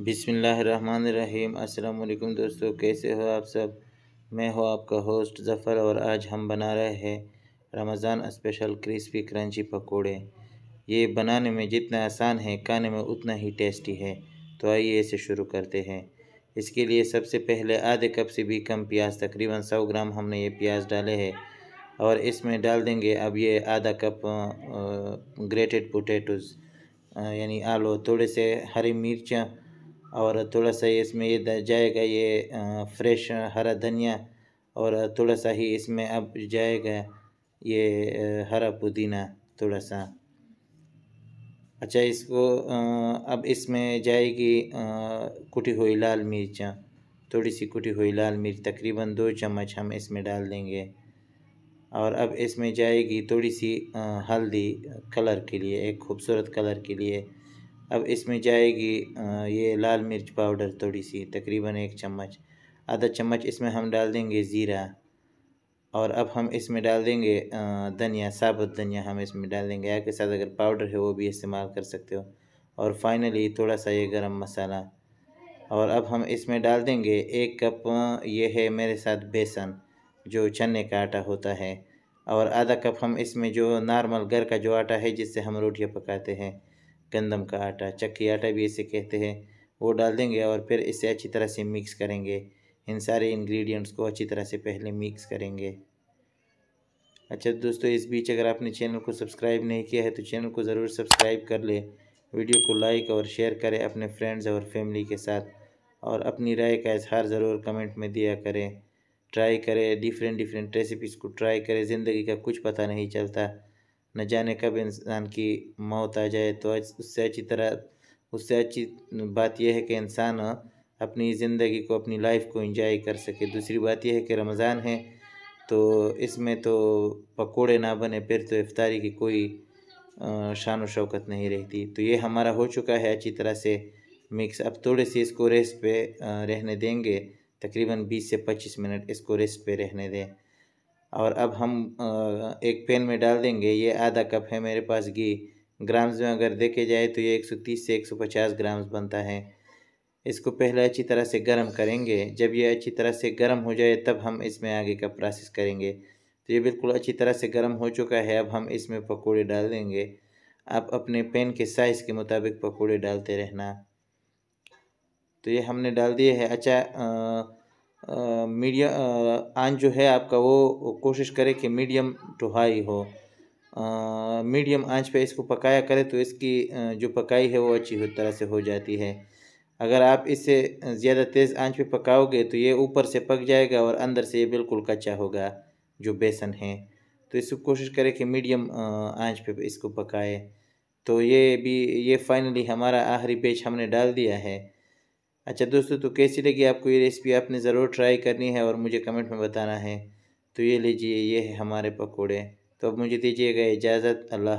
बिसमीम अल्लाम दोस्तों, कैसे हो आप सब? मैं हूँ आपका होस्ट ज़फ़र और आज हम बना रहे हैं रमज़ान स्पेशल क्रिस्पी क्रंची पकोड़े। ये बनाने में जितना आसान है, खाने में उतना ही टेस्टी है। तो आइए इसे शुरू करते हैं। इसके लिए सबसे पहले आधे कप से भी कम प्याज, तकरीबन सौ ग्राम हमने ये प्याज डाले हैं और इसमें डाल देंगे अब ये आधा कप ग्रेटेड पोटैटोज़ यानी आलू, थोड़े से हरी मिर्चा और थोड़ा सा इसमें ये जाएगा ये फ्रेश हरा धनिया और थोड़ा सा ही इसमें अब जाएगा ये हरा पुदीना थोड़ा सा अच्छा इसको अब इसमें जाएगी कुटी हुई लाल मिर्च। थोड़ी सी कुटी हुई लाल मिर्च, तकरीबन दो चम्मच हम इसमें डाल देंगे। और अब इसमें जाएगी थोड़ी सी हल्दी कलर के लिए, एक खूबसूरत कलर के लिए। अब इसमें जाएगी ये लाल मिर्च पाउडर थोड़ी सी, तकरीबन एक चम्मच, आधा चम्मच इसमें हम डाल देंगे ज़ीरा, और अब हम इसमें डाल देंगे धनिया, साबुत धनिया हम इसमें डाल देंगे। या के साथ अगर पाउडर है वो भी इस्तेमाल कर सकते हो। और फाइनली थोड़ा सा ये गरम मसाला। और अब हम इसमें डाल देंगे एक कप ये है मेरे साथ बेसन, जो चने का आटा होता है। और आधा कप हम इसमें जो नॉर्मल घर का जो आटा है जिससे हम रोटियाँ पकाते हैं गंदम का आटा, चक्की आटा भी इसे कहते हैं। वो डाल देंगे और फिर इसे अच्छी तरह से मिक्स करेंगे। इन सारे इंग्रेडिएंट्स को अच्छी तरह से पहले मिक्स करेंगे। अच्छा दोस्तों, इस बीच अगर आपने चैनल को सब्सक्राइब नहीं किया है तो चैनल को ज़रूर सब्सक्राइब कर ले। वीडियो को लाइक और शेयर करें अपने फ्रेंड्स और फैमिली के साथ। और अपनी राय का इजहार ज़रूर कमेंट में दिया करें। ट्राई करें डिफरेंट डिफरेंट रेसिपीज़ को ट्राई करें। ज़िंदगी का कुछ पता नहीं चलता। न जाने कब इंसान की मौत आ जाए तो उससे अच्छी तरह, उससे अच्छी बात यह है कि इंसान अपनी ज़िंदगी को, अपनी लाइफ को इंजॉय कर सके। दूसरी बात यह है कि रमज़ान है तो इसमें तो पकोड़े ना बने, फिर तो इफ्तारी की कोई शान शौकत नहीं रहती। तो ये हमारा हो चुका है, अच्छी तरह से मिक्स अब थोड़े से इसको रेस्ट पे रहने देंगे, तकरीबन 20 से 25 मिनट इसको रेस्ट पे रहने दें। और अब हम एक पैन में डाल देंगे। ये आधा कप है मेरे पास घी। ग्राम्स में अगर देखे जाए तो ये 130 से 150 ग्राम्स बनता है। इसको पहले अच्छी तरह से गर्म करेंगे। जब ये अच्छी तरह से गर्म हो जाए तब हम इसमें आगे का प्रोसेस करेंगे। तो ये बिल्कुल अच्छी तरह से गर्म हो चुका है। अब हम इसमें पकौड़े डाल देंगे। आप अपने पेन के साइज़ के मुताबिक पकौड़े डालते रहना। तो ये हमने डाल दिए है। अच्छा आ, मीडियम आँच जो है आपका वो कोशिश करें कि मीडियम टू हाई हो। मीडियम आँच पे इसको पकाया करें तो इसकी जो पकाई है वो अच्छी तरह से हो जाती है। अगर आप इसे ज़्यादा तेज़ आँच पे पकाओगे तो ये ऊपर से पक जाएगा और अंदर से ये बिल्कुल कच्चा होगा, जो बेसन है। तो इसको कोशिश करें कि मीडियम आँच पे इसको पकाए। तो ये भी, ये फाइनली हमारा आखिरी पेज हमने डाल दिया है। अच्छा दोस्तों तो कैसी लगी आपको ये रेसिपी आपने ज़रूर ट्राई करनी है और मुझे कमेंट में बताना है। तो ये लीजिए, ये है हमारे पकौड़े। तो अब मुझे दीजिएगा इजाज़त। अल्लाह